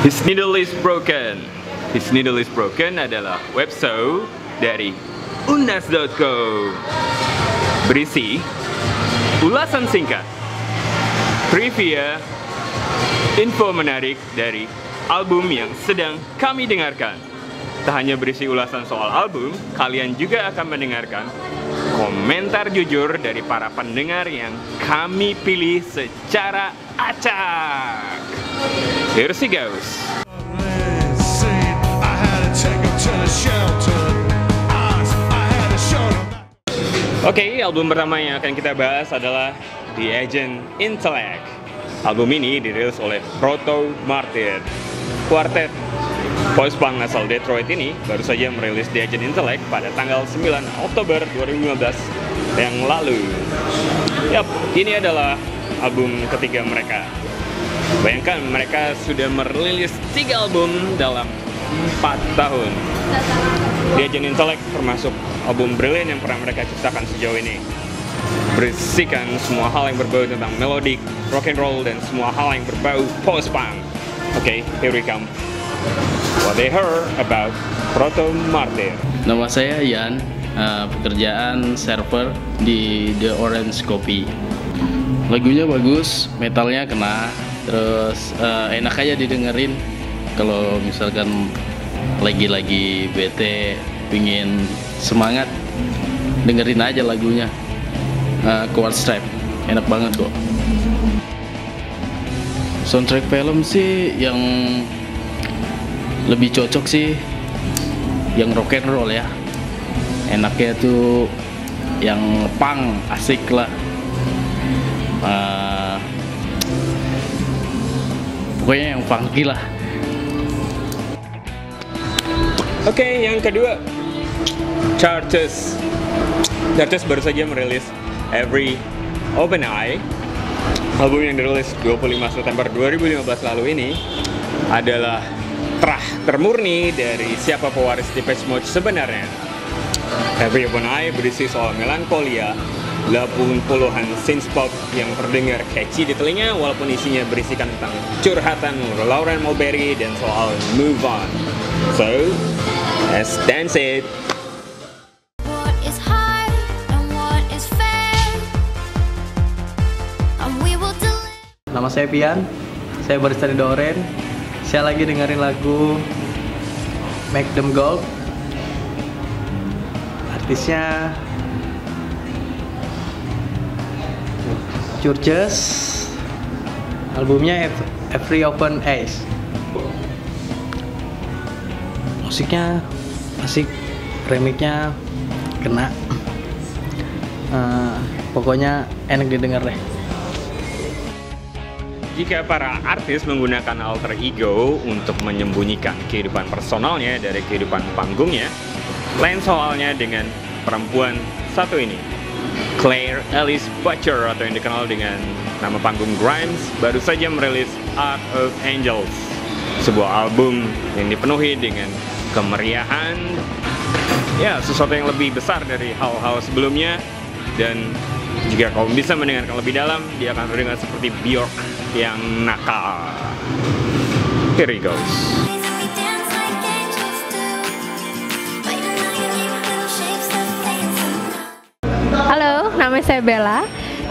His Needle is Broken. His Needle is Broken adalah website dari unas.co. Berisi ulasan singkat, trivia, info menarik dari album yang sedang kami dengarkan. Tak hanya berisi ulasan soal album, kalian juga akan mendengarkan komentar jujur dari para pendengar yang kami pilih secara acak. Here she goes. Oke, album pertama yang akan kita bahas adalah The Agent Intellect. Album ini dirilis oleh Proto Martyr. Quartet post-punk asal Detroit ini baru saja merilis The Agent Intellect pada tanggal 9 Oktober 2015 yang lalu. Yap, ini adalah album ketiga mereka. Bayangkan mereka sudah merilis tiga album dalam 4 tahun. The Agent Intellect termasuk album brilian yang pernah mereka ciptakan sejauh ini. Berisikan semua hal yang berbau tentang melodik, rock and roll, dan semua hal yang berbau post-punk. Oke, here we come. What they heard about Proto Martyr. Nama saya Yan, eh, pekerjaan server di The Orange Coffee. Lagunya bagus, metalnya kena, terus eh, enak aja didengerin. Kalau misalkan lagi-lagi bete, pingin semangat, dengerin aja lagunya. Uh, Quad Stripe, enak banget kok. Soundtrack film sih yang lebih cocok sih yang rock and roll ya enaknya tuh yang punk asik lah Eh, pokoknya yang funky lah Oke, yang kedua Charters. Charters baru saja merilis Every Open Eye. Album yang dirilis 25 September 2015 lalu ini adalah terah termurni dari siapa pewaris Depeche Mode sebenarnya. Every Open Eye berisi soal melankolia, 80-an synth pop yang terdengar catchy di telinga walaupun isinya berisikan tentang curhatan Lauren Mulberry dan soal move on. So, let's dance it. What is hard and what is fair? And we will deliver. Nama saya Pian, saya barista di Doren. Saya lagi dengerin lagu Make Them Gold. Artisnya Churches. Albumnya Ev- Every Open Eyes. Musiknya asik, remixnya kena. Eh, pokoknya enak didengar deh. Jika para artis menggunakan alter ego untuk menyembunyikan kehidupan personalnya dari kehidupan panggungnya, lain soalnya dengan perempuan satu ini. Claire Alice Butcher atau yang dikenal dengan nama panggung Grimes baru saja merilis Art of Angels, sebuah album yang dipenuhi dengan kemeriahan, ya sesuatu yang lebih besar dari hal-hal sebelumnya dan jika kau bisa mendengarkan lebih dalam, dia akan terdengar seperti Bjork yang nakal. Here he goes. Nama saya Bella.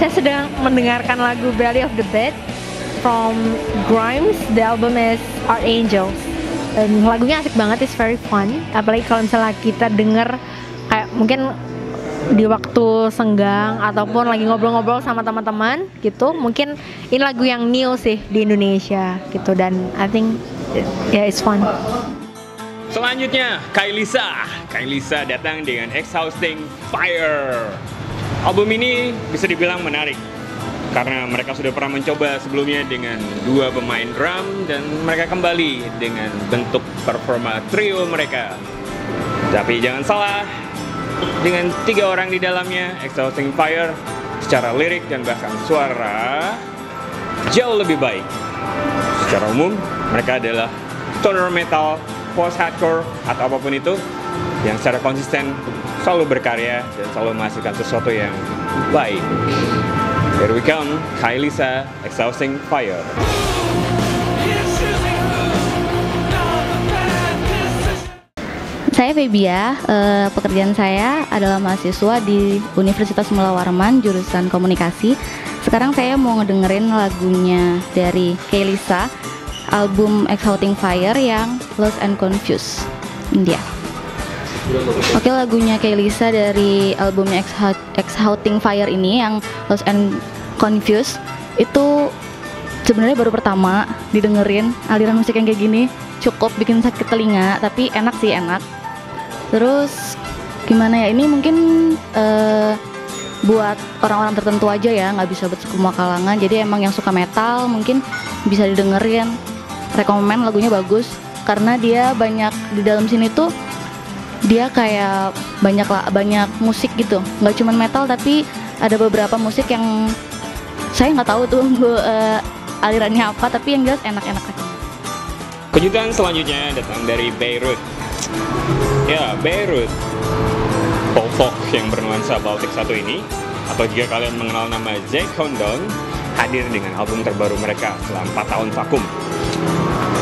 Saya sedang mendengarkan lagu Belly of the Bed from Grimes. The album is Angels. Dan lagunya asik banget, it's very fun. Apalagi kalau misalnya kita denger kayak mungkin di waktu senggang ataupun lagi ngobrol-ngobrol sama teman-teman gitu. Mungkin ini lagu yang new sih di Indonesia gitu dan I think yeah it's fun. Selanjutnya, Kailisa. Kailisa datang dengan Exhausting Fire. Album ini bisa dibilang menarik karena mereka sudah pernah mencoba sebelumnya dengan dua pemain drum dan mereka kembali dengan bentuk performa trio mereka. Tapi jangan salah, dengan tiga orang di dalamnya, Exhausting Fire secara lirik dan bahkan suara jauh lebih baik. Secara umum, mereka adalah stoner metal, post hardcore atau apa pun itu yang secara konsisten selalu berkarya dan selalu menghasilkan sesuatu yang baik. Here we come, Kailisa, Exhausting Fire. Saya Febia, eh, pekerjaan saya adalah mahasiswa di Universitas Mula Warman, jurusan komunikasi. Sekarang saya mau ngedengerin lagunya dari Kailisa, album Exhausting Fire yang Lost and Confused, India. Oke lagunya Kelisa dari albumnya Exha- Exhausting Fire ini yang Lost and Confused itu sebenarnya baru pertama didengerin. Aliran musik yang kayak gini cukup bikin sakit telinga tapi enak sih enak. Terus gimana ya ini mungkin eh, buat orang-orang tertentu aja ya nggak bisa buat semua kalangan. Jadi emang yang suka metal mungkin bisa didengerin. Rekomen lagunya bagus karena dia banyak di dalam sini tuh dia kayak banyak lah banyak musik gitu nggak cuman metal tapi ada beberapa musik yang saya nggak tahu tuh eh, alirannya apa tapi yang jelas enak-enak aja. Kejutan selanjutnya datang dari Beirut. Ya, Beirut. Pop yang bernuansa Baltic satu ini, atau jika kalian mengenal nama Jack Condon, hadir dengan album terbaru mereka setelah 4 tahun vakum.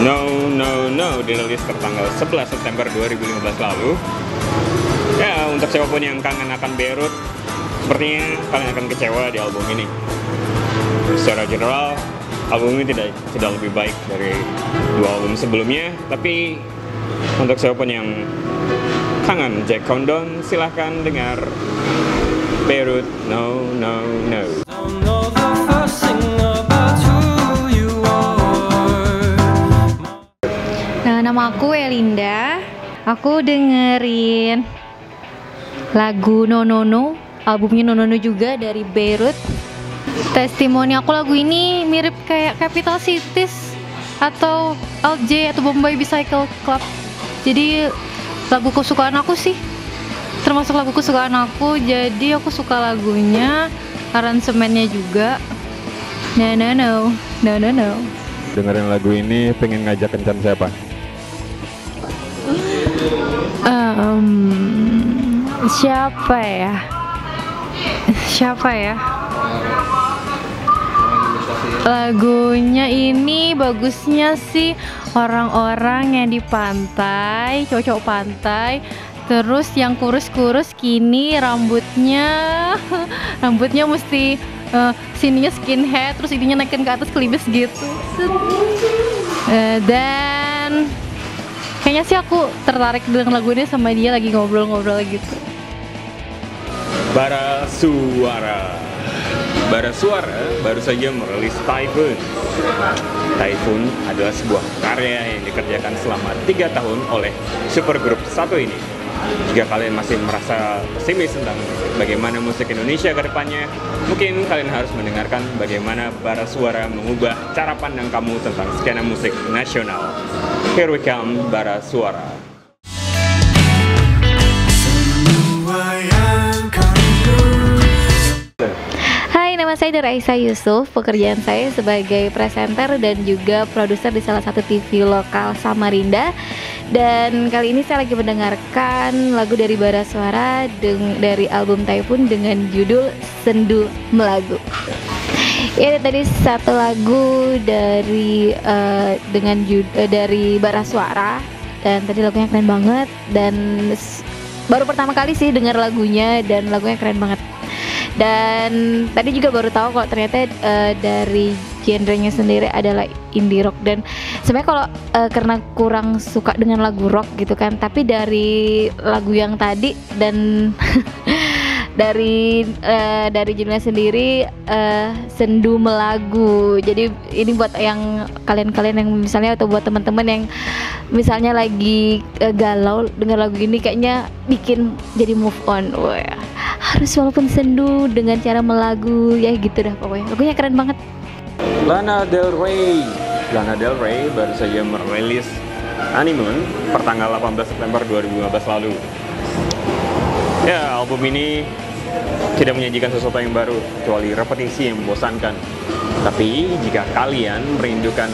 No, no, no, dirilis tertanggal 11 September 2015 lalu. Ya, untuk siapa pun yang kangen akan Beirut, sepertinya kalian akan kecewa di album ini. Secara general, album ini tidak tidak lebih baik dari dua album sebelumnya, tapi untuk siapa pun yang kangen Jack Condon, silahkan dengar Beirut No No No. Nama aku Elinda. Aku dengerin lagu No No No, albumnya No No juga dari Beirut. Testimoni aku lagu ini mirip kayak Capital Cities atau LJ atau Bombay Bicycle Club. Jadi lagu kesukaan aku sih termasuk lagu kesukaan aku jadi aku suka lagunya aransemennya juga no no no no no no Dengerin lagu ini pengen ngajak kencan siapa? Em, siapa ya? Siapa ya? Lagunya ini bagusnya sih orang-orang yang di pantai, cowok-cowok pantai, terus yang kurus-kurus kini rambutnya rambutnya mesti eh, sininya skinhead, terus ininya naikin ke atas kelibis gitu. Eh, dan kayaknya sih aku tertarik dengan lagu ini sama dia lagi ngobrol-ngobrol gitu. Bara Suara. Bara Suara baru saja merilis Typhoon. Typhoon adalah sebuah karya yang dikerjakan selama tiga tahun oleh supergroup satu ini. Jika kalian masih merasa pesimis tentang bagaimana musik Indonesia ke depannya, mungkin kalian harus mendengarkan bagaimana Bara Suara mengubah cara pandang kamu tentang skena musik nasional. Here we come, Bara Suara. Nama saya Raisa Yusuf. Pekerjaan saya sebagai presenter dan juga produser di salah satu TV lokal Samarinda. Dan kali ini saya lagi mendengarkan lagu dari Bara Suara dari album Typhoon dengan judul Sendu Melagu. Ya tadi satu lagu dari eh, dengan eh, dari Bara Suara. Dan tadi lagunya keren banget. Dan baru pertama kali sih dengar lagunya dan lagunya keren banget dan tadi juga baru tahu kalau ternyata eh, dari genrenya sendiri adalah indie rock. Dan sebenarnya kalau eh, karena kurang suka dengan lagu rock gitu kan tapi dari lagu yang tadi dan dari eh, dari judulnya sendiri eh, sendu melagu jadi ini buat yang kalian-kalian yang misalnya atau buat teman-teman yang misalnya lagi eh, galau dengar lagu ini kayaknya bikin jadi move on Wah, harus walaupun sendu dengan cara melagu ya gitu dah pokoknya lagunya keren banget Lana Del Rey. Lana Del Rey baru saja merilis Honeymoon pertanggal 18 September 2015 lalu. Ya, album ini tidak menyajikan sesuatu yang baru kecuali repetisi yang membosankan. Tapi jika kalian merindukan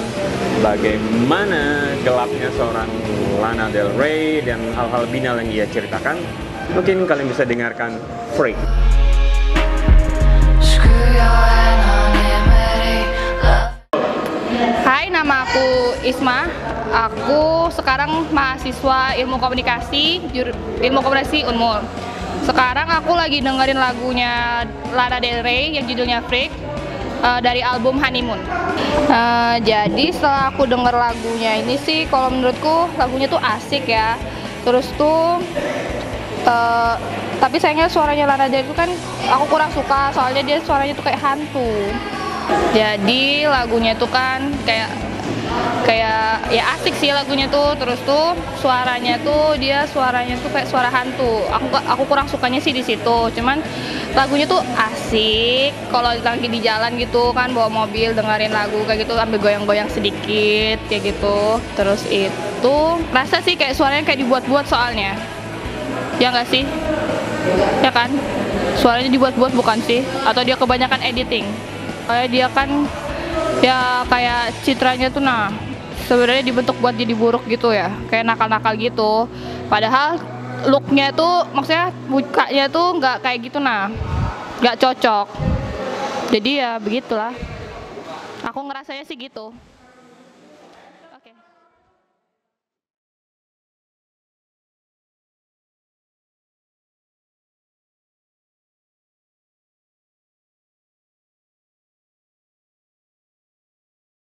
bagaimana gelapnya seorang Lana Del Rey dan hal-hal binal yang ia ceritakan, mungkin kalian bisa dengarkan Freak. Hai, nama aku Isma. aku sekarang mahasiswa ilmu komunikasi, ilmu komunikasi Unmul. Sekarang aku lagi dengerin lagunya Lana Del Rey yang judulnya Freak eh, dari album Honeymoon. Eh, jadi setelah aku denger lagunya ini sih, kalau menurutku lagunya tuh asik ya. Terus tuh eh, tapi sayangnya suaranya Lana Del Rey itu kan aku kurang suka soalnya dia suaranya tuh kayak hantu. Jadi lagunya tuh kan kayak kayak ya asik sih lagunya tuh. Terus tuh suaranya tuh dia suaranya tuh kayak suara hantu. Aku aku kurang sukanya sih di situ. Cuman lagunya tuh asik. Kalau lagi di jalan gitu kan bawa mobil dengerin lagu kayak gitu ambil goyang-goyang sedikit kayak gitu. Terus itu rasa sih kayak suaranya kayak dibuat-buat soalnya. Ya nggak sih? Ya kan? Suaranya dibuat-buat bukan sih? Atau dia kebanyakan editing? Kayak dia kan ya kayak citranya tuh nah sebenarnya dibentuk buat jadi buruk gitu ya. Kayak nakal-nakal gitu. Padahal looknya tuh maksudnya mukanya tuh nggak kayak gitu nah. Nggak cocok. Jadi ya begitulah. Aku ngerasanya sih gitu